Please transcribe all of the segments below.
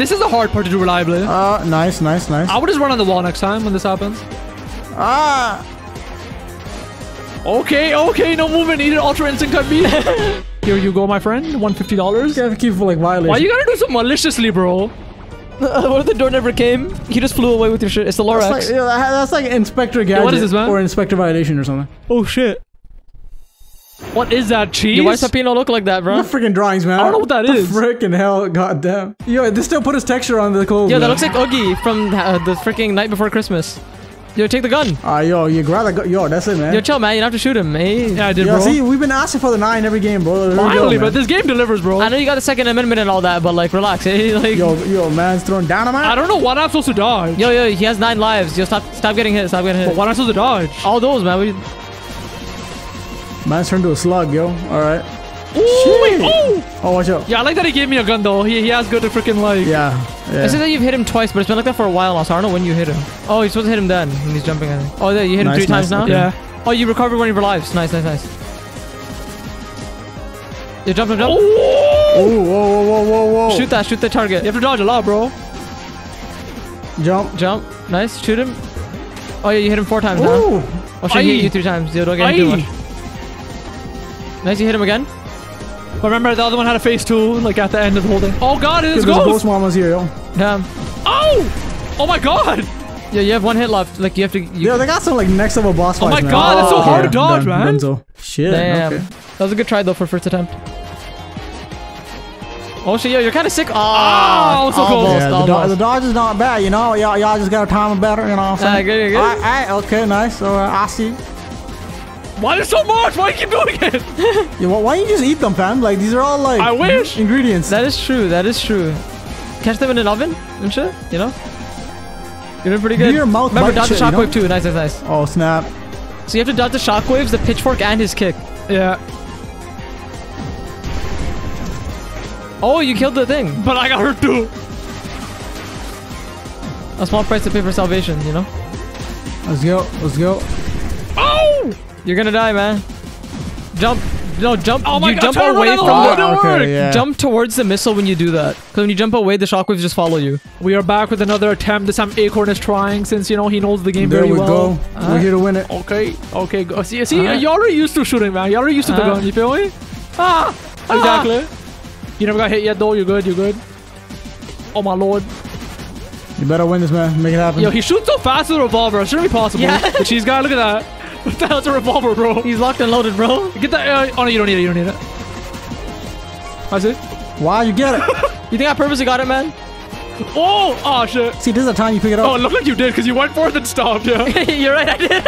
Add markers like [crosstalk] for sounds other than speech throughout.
This is the hard part to do reliably. Uh, nice, nice, nice. I would just run on the wall next time when this happens. Ah! Okay, okay, no movement needed. Ultra instinct type beat. [laughs] Here you go, my friend. $150. You have to keep like violation. Why you gotta do so maliciously, bro? [laughs] what if the door never came? He just flew away with your shit. It's the Lorax. That's like, yeah, that's like Inspector Gadget what is this, man? or Inspector Violation or something. oh shit. What is that, cheese? Yo, why does Peppino look like that, bro? The freaking drawings, man. I don't know what that the is. Freaking hell, goddamn. Yo, they still put his texture on the clothes. Yo, that looks like Oogie from uh, the freaking Night Before Christmas. Yo, take the gun. Ah, yo, you grab that. gun. Yo, that's it, man. Yo, chill, man. You don't have to shoot him. Hey. Yeah, I did, Yo, bro. see, we've been asking for the nine every game, bro. There we go, Finally, man. but this game delivers, bro. I know you got the Second Amendment and all that, but like, relax. Hey, [laughs] like, Yo, yo, man's throwing dynamite. I don't know what I'm supposed to dodge. yo, yo, he has nine lives. Yo, stop, stop getting hit. Stop getting But hit. what am I supposed to dodge? All those, man. We, Man's turned to a slug, yo. All right. Ooh, wait, oh! Oh, watch out. Yeah, I like that he gave me a gun, though. He, he has good to freaking, like... Yeah. yeah. I Yeah. said that you've hit him twice, but it's been like that for a while now, so I don't know when you hit him. Oh, you're supposed to hit him then when he's jumping. I think. Oh, yeah, you hit him Nice, three nice, times now. okay. Yeah. Oh, you recovered one of your lives. Nice, nice, nice. You jump, jump, jump. Oh! Oh, whoa, whoa, whoa, whoa, whoa. Shoot that. Shoot the target. You have to dodge a lot, bro. Jump. Jump. Nice. Shoot him. Oh yeah, you hit him four times now. Ooh. Oh shit, he hit you three times. Yo, don't get him too much. Nice, you hit him again. But remember, the other one had a face, too, like, at the end of the whole thing. Oh, God, it's There's a ghost! ghost mama's here, yo. Damn. Oh! Oh, my God! Yeah, you have one hit left. Like you have to. You, Yo, they got some like next level boss fights. Oh my man. God, that's so hard to dodge, man. Dunzo. Shit. Damn. Okay. That was a good try though for first attempt. Oh shit, yo, you're kind of sick. Oh, Ah, so close. Yeah, the, do- the dodge is not bad, you know. Y'all, y'all just gotta time it better, you know what I'm saying? Good, good. Alright, alright, okay, nice. Alright, I see. Why is so much? Why do you keep doing it? [laughs] Yeah, why, why don't you just eat them, fam? Like, these are all like I wish. ingredients. That is true. That is true. Catch them in an oven and shit. You know. You're doing pretty Do good. your mouth Remember, bite dodge the shit, you shockwave know? too. Nice, nice, nice. oh, snap. So you have to dodge the shockwaves, the pitchfork, and his kick. Yeah. Oh, you killed the thing. But I got hurt, too. A small price to pay for salvation. You know. Let's go, let's go. Oh! You're gonna die, man. Jump. No, jump. Oh my you God, jump try to run away from the the. wall. okay, yeah. Jump towards the missile when you do that. Because when you jump away, the shockwaves just follow you. We are back with another attempt. This time Acorn is trying since, you know, he knows the game There very we well. go. Uh, We're here to win it. Okay, okay, go. See, see, Alright. you're already used to shooting, man. You're already used to the Uh-huh. gun, you feel me? Ah! Exactly. You never got hit yet, though. You're good, you're good. Oh, my lord. You better win this, man. Make it happen. Yo, he shoots so fast with a revolver. It shouldn't be possible. Yeah. But she's got, look at that. What the hell's a revolver, bro? He's locked and loaded, bro. Get that. Uh, oh, no, you don't need it. You don't need it. I see. Why you get it? [laughs] You think I purposely got it, man? Oh! Oh, shit. See, this is the time you pick it up. Oh, it looked like you did because you went for it and stopped, yeah. [laughs] You're right, I did.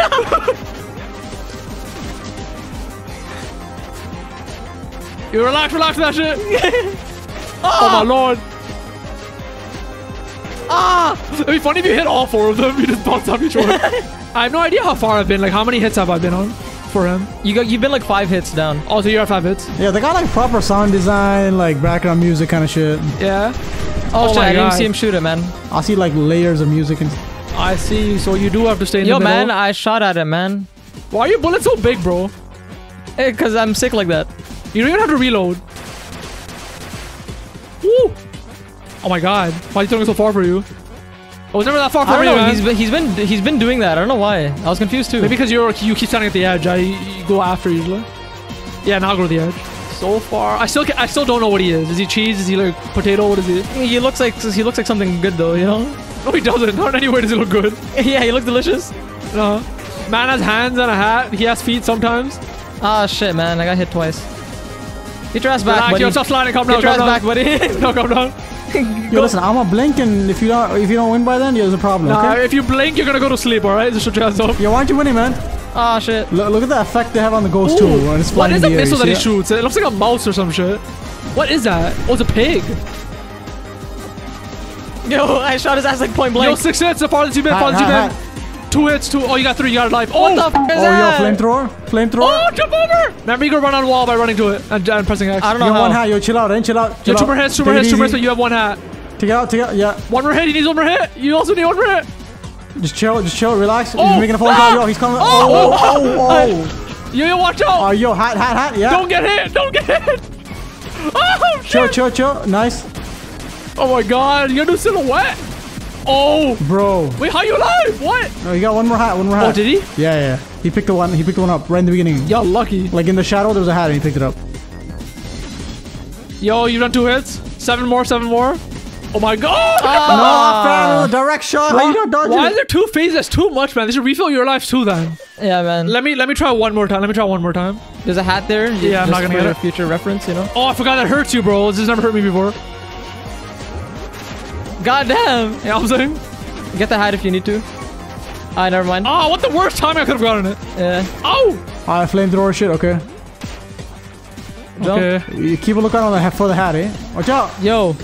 You relax, relax that shit. [laughs] oh, my lord. ah! It'd be funny if you hit all four of them. You just bounce off each one. I have no idea how far I've been. Like, how many hits have I been on for him? You got. You've been like five hits down. Oh, so you're at five hits. Yeah, they got like proper sound design, like background music kind of shit. Yeah. Oh, Oh shit! my I didn't see him shoot it, man. I see like layers of music and I see. So you do have to stay in Yo, the man. I shot at him, man. Why are your bullets so big, bro? Hey, cause I'm sick like that. You don't even have to reload. Woo! Oh my god. Why are you throwing so far for you? I was never that far I from don't know. He's been, he's been he's been doing that. I don't know why. I was confused too. Maybe because you're you keep standing at the edge. I you go after usually. Yeah, now I'll go to the edge. So far, I still I still don't know what he is. Is he cheese? Is he like potato? What is he? he looks like he looks like something good though. You know? No, he doesn't. Not in any way does he look good. [laughs] yeah, he looks delicious. No. Man has hands and a hat. He has feet sometimes. Ah shit, man! I got hit twice. Get your ass back, Relax, buddy. yo, stop sliding. Come down. Get your ass Come back, [laughs] down. buddy. No, come down. Yo, listen, I'm a blink, and if you don't, if you don't win by then, yeah, there's a problem. Nah, Okay. if you blink, you're gonna go to sleep. All right, just shut your ass up. Yo, why aren't you winning, man? Ah shit. Look, look at the effect they have on the ghost Ooh, too. When it's what flying is in the the missile that he shoots? It looks like a mouse or some shit. What is that? Oh, it's a pig. Yo, I shot his ass like point blank. Yo, six hits. The farthest you've been. Hat, Farthest you've been. Two hits. Two. Oh, you got three. You got a life. Oh, what the fuck is Oh, that? yo, flamethrower, flamethrower. Oh, jump over! Remember, you can run on a wall by running to it and, and pressing X. I don't know Yo, how. one hat. Yo, chill out, then chill out. Yo, Chill two more hits, two more hits, two more hits, but you have one hat. Take it out, take it out. Yeah, One more hit, he needs one more hit. You also need one more hit. just chill, just chill, relax. Oh, He's making a phone ah, call. Yo, he's coming. oh, Oh, oh, oh, Yo, yo, watch out! oh. Oh, yo, hat, hat, hat. Yeah. Don't get hit! Don't get hit! [laughs] Oh, Chill, shit! chill, chill. Nice. Oh my god, you gotta do silhouette. Oh, Bro. wait, how you alive? What? No, he got one more hat. One more oh, hat. Oh, did he? Yeah, yeah. He picked the one. He picked the one up right in the beginning. Y'all lucky. Like in the shadow, there was a hat, and he picked it up. Yo, you done two hits? Seven more, seven more. Oh my god! Ah! no, fam, direct shot. How you not dodging Why it? is there two phases? That's too much, man. They should refill your lives too, then. Yeah, man. Let me let me try one more time. Let me try one more time. There's a hat there. you- Yeah, I'm not gonna get it. Future reference, you know. Oh, I forgot that hurts you, bro. This has never hurt me before. God damn. You know what I'm saying? Get the hat if you need to. Ah, never mind. Oh, what the worst time I could have gotten it. Yeah. Oh! Alright, flamethrower shit. Okay. Jump. Okay. You keep a lookout on the for the hat, eh? Watch out. Yo.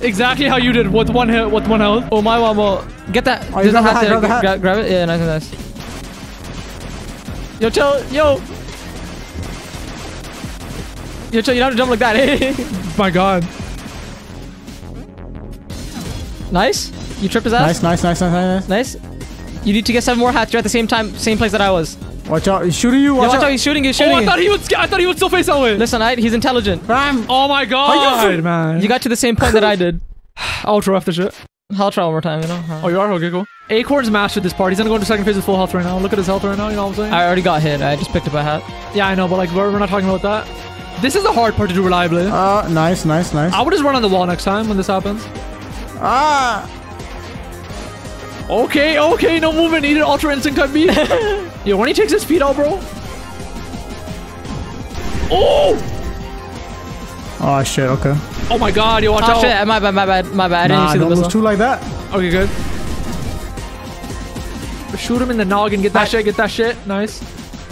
Exactly how you did with one hit, with one health. Oh my wamo. Get that. Oh, you There's a grab hat hat, there. grab hat. Gra- grab it. Yeah, nice, nice. Yo, chill. Yo. Yo, chill. You don't have to jump like that. [laughs] eh? My god. Nice. You trip his ass. Nice, nice, nice, nice, nice, nice. Nice. You need to get seven more hats. You're at the same time, same place that I was. Watch out. He's shooting you. Yo, Watch, watch out. out. He's shooting. He's Oh, shooting. I you. thought he would. I thought he would still face that way. Listen, I, he's intelligent. Bam. Oh my god, man. You got to the same point that I did. [sighs] ultra after shit. I'll try one more time, you know? Oh, you are okay, cool. Acorn's mastered this part. He's gonna go into second phase with full health right now. Look at his health right now. You know what I'm saying? I already got hit. I just picked up a hat. yeah, I know, but like we're, we're not talking about that. This is the hard part to do reliably. Uh, nice, nice, nice. I would just run on the wall next time when this happens. Ah. Okay, okay, no movement needed. Ultra instinct type beat. [laughs] Yo, when he takes his feet out, bro. Oh! Oh shit. Okay. Oh my god, yo, watch Oh out. shit, my bad, my bad, my bad. I didn't Nah, see the don't lose missile. two like that. Okay, good. Shoot him in the noggin. Get that shit. Get that shit. Nice.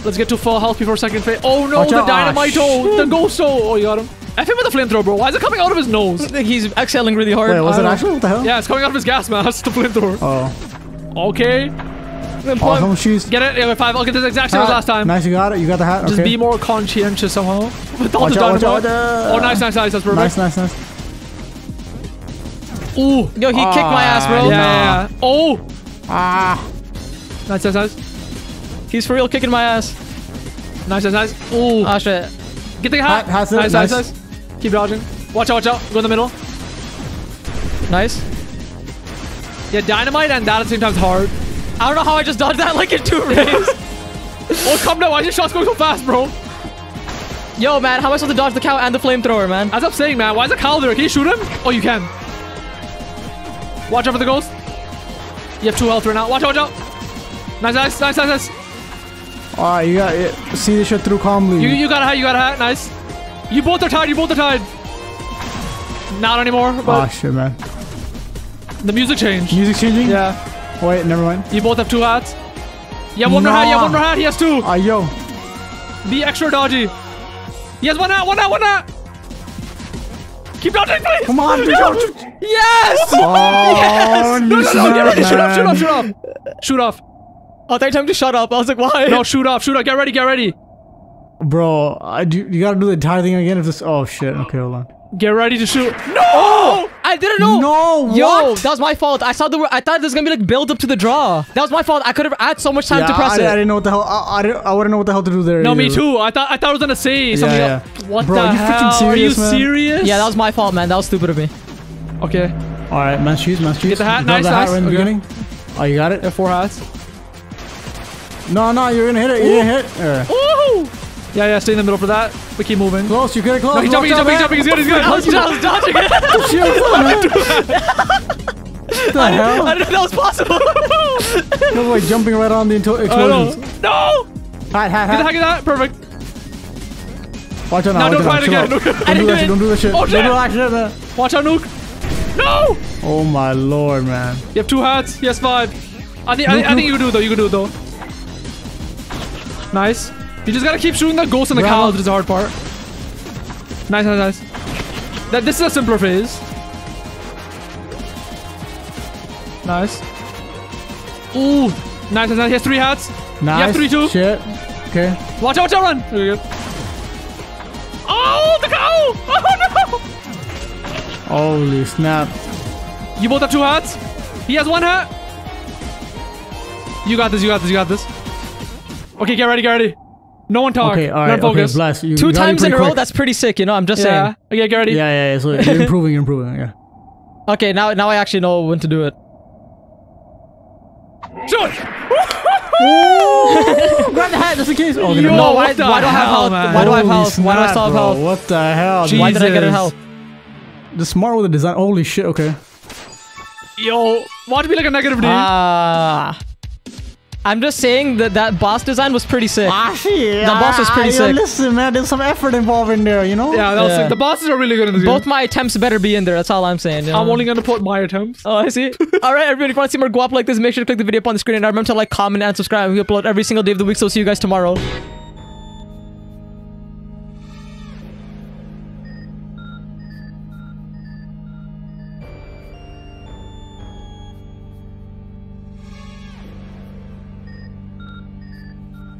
Let's get to full health before second phase. Oh no, Watch the out. Ah, dynamite. Oh, the ghost. Oh, you got him. F him with the flamethrower, bro. Why is it coming out of his nose? [laughs] I think he's exhaling really hard. Wait, was it actually? What the hell? Yeah, it's coming out of his gas mask. [laughs] The flamethrower. Oh. Okay. Awesome shoes. Get it. Yeah, five. I'll get this exact same as last time. Nice, you got it. You got the hat. Just okay. be more conscientious somehow. [laughs] With all Watch the out, watch out. Oh, nice, nice, nice. That's perfect. Nice, nice, nice. Ooh. Yo, he kicked my ass, bro. Yeah, yeah, yeah. Oh. Ah. Nice, nice, nice. He's for real kicking my ass. Nice, nice, nice. Ooh. Oh shit. Get the hat. Hat- hat's nice, nice, Nice. nice. Keep dodging. Watch out, watch out. Go in the middle. Nice. Yeah, dynamite and that at the same time is hard. I don't know how I just dodged that [laughs] like in two rays. [laughs] Oh, come down. Why is your shots going so fast, bro? Yo, man, how am I supposed to dodge the cow and the flamethrower, man? As I'm saying, man, why is the cow there? Can you shoot him? Oh, you can. Watch out for the ghost. You have two health right now. Watch out, watch out. Nice, nice, nice, nice, nice. Alright, you got it. See this shit through calmly. You, you got a hat, you got a hat. Nice. You both are tied, you both are tied. Not anymore, Oh shit, man. the music changed. Music changing? Yeah. Wait, never mind. You both have two hats. You have one more hat, you have one more hat. He has two. Ah, yo. Be extra dodgy. He has one hat, one hat, one hat. Keep dodging, please. Come on, [laughs] dude. No. Yes! Oh, [laughs] No, you no, no, get ready. Shoot off, shoot off, shoot off. Shoot off. Oh, they told me to shut up. I was like, why? No, shoot off, shoot off. Get ready, get ready. Bro, I do, you gotta do the entire thing again if this. Oh shit. Okay, hold on. Get ready to shoot. No! Oh! I didn't know. No, Yo, what? that was my fault. I saw the. I thought there was gonna be like build up to the draw. That was my fault. I could have had so much time Yeah, to press I, it. I didn't know what the hell. I, I, didn't, I wouldn't know what the hell to do there. No, me too. I thought I thought I was gonna say something. yeah. else. What Bro, the you freaking hell? Are you serious, man? serious? yeah, that was my fault, man. That was stupid of me. Okay. All right, man's shoes, man's shoes. Get the hat, You grab nice, the hat nice. right in the Okay. beginning. Oh, you got it. Yeah, four hats. No, no, you're gonna hit it. You're gonna hit. There. Woohoo! Yeah, yeah. Stay in the middle for that. We keep moving. Close. You get it close. No, he's jumping, he's jumping, he's jumping. He's good, he's good. I was, I was dodging it. [laughs] [laughs] What the I hell? didn't know that was possible. No way, jumping right on the into- I know. explosions. No! Hat, hat, hat. Get the heck of that. Perfect. Watch out No, now. don't watch try it again. Chill out. [laughs] Don't do that do shit. it. Don't do that shit. Oh, Don't shit. do that shit. Watch out, Nuke. No! Oh my lord, man. You have two hats. He has five. I think I, think- I think you can do it though. You can do it though. Nice. You just gotta keep shooting the ghosts and the cows. Is the hard part. Nice, nice, nice. That this is a simpler phase. Nice. Ooh. Nice, nice, nice. He has three hats. Nice. You have three too? Shit. Okay. Watch out, watch out, run. Very good. Oh, the cow! Oh no! Holy snap. You both have two hats. He has one hat. You got this. You got this. You got this. Okay, get ready. Get ready. No one talk. Okay, all None right. Okay, focus. bless. You, Two you gotta be times in a pretty row. quick. That's pretty sick. You know, I'm just yeah. Okay, get ready. Yeah, yeah, yeah. So you're [laughs] improving, you're improving. Yeah. Okay, now now I actually know when to do it. Shoot! [laughs] Grab the hat just in case. Oh, Yo, no. no, why, what the why do I have hell, health? man? Why do I have Holy health? Why do I snap, still have bro. health? What the hell? Gee. Why did I get a Jesus. health? The smart with the design. Holy shit. Okay. Yo, watch me like a negative D. Ah. I'm just saying that that boss design was pretty sick. Ah, shit. The boss was pretty Ah, yo, sick. Listen, man. There's some effort involved in there. You know. yeah, that was Yeah. sick. The bosses are really good in this game. Both game. my attempts better be in there. That's all I'm saying. you I'm only gonna put my attempts. Oh, I see. [laughs] All right, everybody, if you want to see more guap like this, make sure to click the video up on the screen. And remember to like, comment, and subscribe. We upload every single day of the week, so see you guys tomorrow.